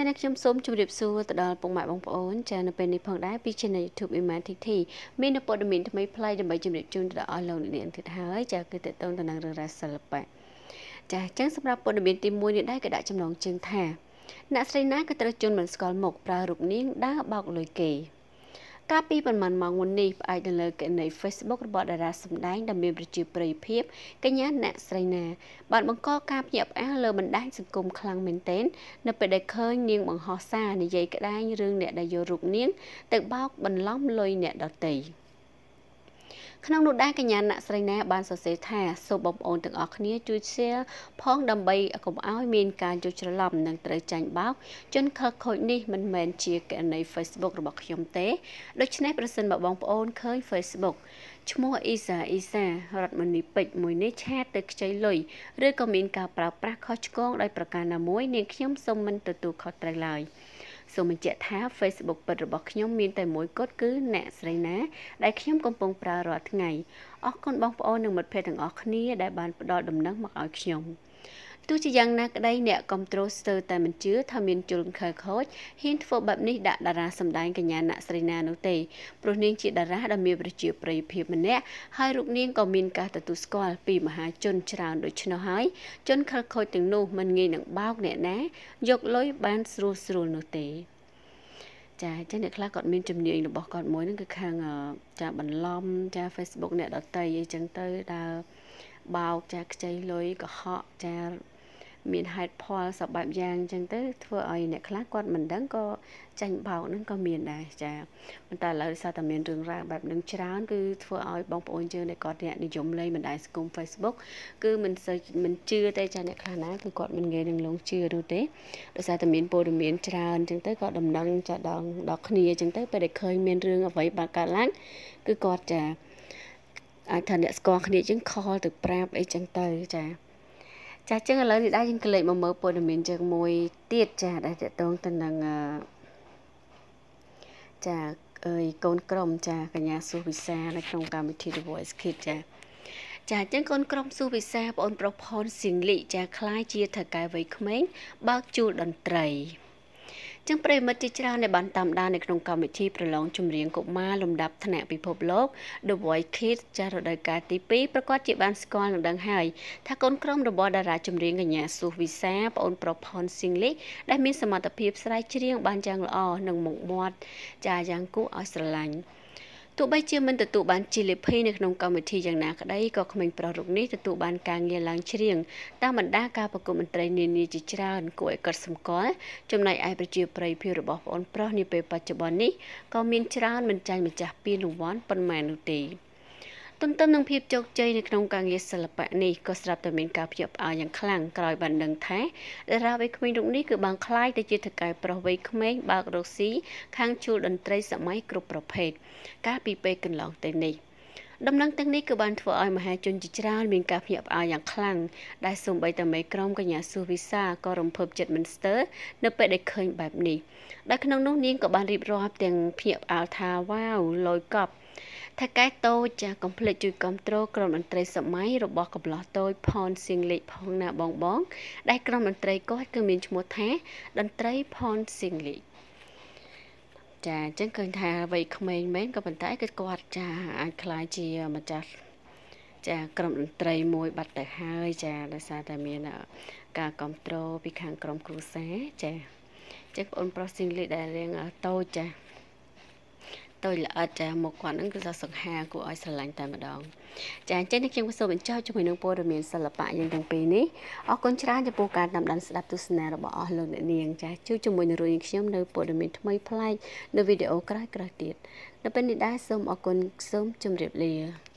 ចា៎អ្នកខ្ញុំសូមជម្រាបសួរទៅដល់ពុកម៉ែបងប្អូនចា៎នៅពេលនេះផងដែរពី Channel YouTube Iman TT មានព័ត៌មានថ្មីប្លែកដើម្បីជម្រាបជូនទៅដល់អស់លោកអ្នកនាងទៀតហើយចា៎គឺតកតងទៅនឹងរឿងរ៉ាវសិល្បៈចា៎អញ្ចឹងសម្រាប់ព័ត៌មានទី1នេះដែរក៏ដាក់ចំណងជើងថាអ្នកស្រីណាក៏ត្រូវជន់មិនស្គាល់មុខប្រើរូបនាងដើរបោកលុយគេ កាលពីប្រហែលម៉ោងមុននេះផ្អែកទៅលើគណនី Facebook របស់តារាសម្ដែងដែលមានប្រជាប្រិយភាពកញ្ញាអ្នកស្រីណាបានបង្កការភ្ញាក់ផ្អើលលើបណ្ដាញសង្គមខ្លាំងមែនទែននៅពេលដែលឃើញនាងបង្ហោះសារនិយាយក្តាញរឿងអ្នកដែលយករូបនាងទៅបោកបន្លំលុយអ្នកដទៃ។ ក្នុងនោះដែរកញ្ញាអ្នកស្រីណាបានសរសេរថាសូមបងប្អូនទាំងអស់គ្នាជួយ share ផងដើម្បីកុំឲ្យមានការយល់ច្រឡំនិងត្រូវចាញ់បោកជនខលខូចនេះមិនមែនជាកណនី Facebook របស់ខ្ញុំទេដូច្នេះប្រសិនបើបងប្អូនឃើញ Facebook ឈ្មោះអ៊ីសាអ៊ីសារដ្ឋមន្ទីរពេជ្រមួយនេះឆាតទៅខ្ចីលុយឬក៏មានការប្រើប្រាស់ខុសឆ្គងដោយប្រការណាមួយនាងខ្ញុំសូមមិនទទួលខុសត្រូវឡើយ។ សូមបញ្ជាក់ថា Facebook ពិតរបស់ខ្ញុំមានតែមួយគត់គឺអ្នកស្រីណាដែលខ្ញុំកំពុងប្រើរាល់ថ្ងៃអរគុណបងប្អូននិងមិត្តភ័ក្តិទាំងអស់គ្នាដែលបានផ្ដល់ដំណឹងមកឲ្យខ្ញុំ។ ទោះជាយ៉ាងណាក្តីអ្នកគ្រប់គ្រងស្ទើរតែមិនជឿថាមានជលខើខូចហ៊ានធ្វើបែបនេះដាក់តារាសម្ដែងកញ្ញាណាក់ស្រីណានោះទេព្រោះនាងជាតារាដែលមានប្រជាប្រិយភាពម្នាក់ហើយរូបនាងក៏មានការទទួលស្គាល់ពីមហាជនច្រើនដូច្នោះហើយជនខលខូចទាំងនោះមិនងាយនឹងបោកអ្នកណាយកលុយបានស្រួលស្រួលនោះទេចាអញ្ចឹងអ្នកខ្លះគាត់មានជំនាញរបស់គាត់មួយហ្នឹងគឺខាងចាបន្លំចា Facebook អ្នកដតីអីចឹងទៅដើរបោកចាខ្ចីលុយកុហកចា មានហេតុផលសពបែបយ៉ាងអញ្ចឹងទៅធ្វើឲ្យអ្នកខ្លះគាត់មិនដឹងក៏ចាញ់បោកហ្នឹងក៏មានដែរចាប៉ុន្តែឥឡូវសារតែមានរឿងរ៉ាវបែបហ្នឹងច្រើនគឺធ្វើឲ្យបងប្អូនយើងដែលគាត់អ្នកនិយមលេងបណ្ដាញសង្គម Facebook គឺមិនសូវមិនជឿទេចាអ្នកខ្លះណាគឺគាត់មិនងាយនឹងលងជឿនោះទេដោយសារតែមានព័ត៌មានច្រើនអញ្ចឹងទៅក៏ដំណឹងចាដល់ដល់គ្នាអញ្ចឹងទៅពេលដែលឃើញមានរឿងអ្វីបានកើតឡើងគឺគាត់ចាអាចថាអ្នកស្គាល់គ្នាចឹងខលទៅប្រាប់អីចឹងទៅចា ចាចឹងឥឡូវនេះដែរយើងក្លែកមកមើលព័ត៌មានជើងមួយទៀតចាដែលតកតងទៅនឹងចាអើយកូនក្រុមចាកញ្ញាសុវិសានៅក្នុងកម្មវិធី The Voice Kids ចាចាអញ្ចឹងកូនក្រុមសុវិសាបងប្រុសផនសៀងលីចាคล้ายជាថកែវ័យក្មេងបើកជួលតន្ត្រី ចឹងប្រិមិត្តជាច្រើនដែលបានតាមដាននៅក្នុងកម្មវិធីប្រឡងចម្រៀងកុមារលំដាប់ថ្នាក់ពិភពលោក The Voice Kids ចាស់រដូវកាលទី2ប្រកាសជាបានស្គាល់និងដឹងហើយថាកូនក្រុមរបស់តារាចម្រៀងកញ្ញាស៊ូវិសាប្អូនប្រុសផនស៊ីងលីដែលមានសមត្ថភាពស្រែកច្រៀងបានយ៉ាងល្អនិងមុខមាត់ចាយ៉ាងគួរឲ្យស្រឡាញ់ ទោះបីជាមិនទទួលបានជីលីភីនៅក្នុងកម្មវិធីយ៉ាងណាក្តីក៏ក្មេងប្រុសរូបនេះទទួលបានការងារឡើងច្រៀងតាមបណ្ដាការប្រគំតន្ត្រីនានាជាច្រើនគួរឲ្យកត់សម្គាល់ចំណែកឯប្រជាប្រិយភាពរបស់ប្អូនប្រុសនាពេលបច្ចុប្បន្ននេះក៏មានច្រើនមិនចាញ់ម្ចាស់ពានរង្វាន់ប៉ុន្មាននោះទេ ទន្ទឹមនឹងភាពជោគជ័យនៅក្នុងការងារសិល្បៈនេះក៏ស្រាប់តែមានការភ្ញាក់ផ្អើលយ៉ាងខ្លាំងក្រោយបានដឹងថាតារាវ័យក្មេងរូបនេះគឺបានคล้ายទៅជាថកែប្រុសវ័យក្មេងបើករកស៊ីខាងជួលតន្ត្រីសម័យគ្រប់ប្រភេទកាលពីពេលកន្លងទៅនេះដំណឹងទាំងនេះគឺបានធ្វើឲ្យមហាជនជាច្រើនមានការភ្ញាក់ផ្អើលយ៉ាងខ្លាំងដែលសូម្បីតែមេក្រុមកញ្ញាសុវិសាក៏រំភើបចិត្តមិនស្ទើរនៅពេលដែលឃើញបែបនេះដែលក្នុងនោះនាងក៏បានរៀបរាប់ទាំងភ្ញាក់ផ្អើលថាវ៉ាវលយកប់ ថកែតូចចាកុំភ្លេចជួយគ្រប់គ្រងក្រុមតន្ត្រីសម័យរបស់កំឡោះតូចផនសៀងលេខផងណាបងបង ដែលក្រុមតន្ត្រីគាត់គឺមានឈ្មោះថាតន្ត្រីផនសៀងលេខចាអញ្ចឹងឃើញថាវ័យក្មេងមែនក៏ប៉ុន្តែគឺគាត់ចាអាចខ្លាយជាម្ចាស់ចាក្រុមតន្ត្រីមួយបាត់ទៅហើយចាដោយសារតែមានការគ្រប់គ្រងពីខាងក្រុមគ្រួសារចាចឹងបងប្រុសស៊ីងលីដែលរៀងតូចចា តូចល្អិតចាមកគាត់ហ្នឹងគឺថាសង្ហាគួរឲ្យស្រឡាញ់តែម្ដងចាអញ្ចឹងខ្ញុំសូមបញ្ចប់ជាមួយនឹងព័ត៌មានសិល្បៈយើងទាំងពីរនេះអរគុណច្រើនចំពោះការតាមដានស្ដាប់ទស្សនារបស់អស់លោកអ្នកនាងចាជួបជាមួយនឹងរួយខ្ញុំនៅព័ត៌មានថ្មីប្លែកនៅវីដេអូក្រោយៗទៀតនៅពេលនេះដែរសូមអរគុណសូមជម្រាបលា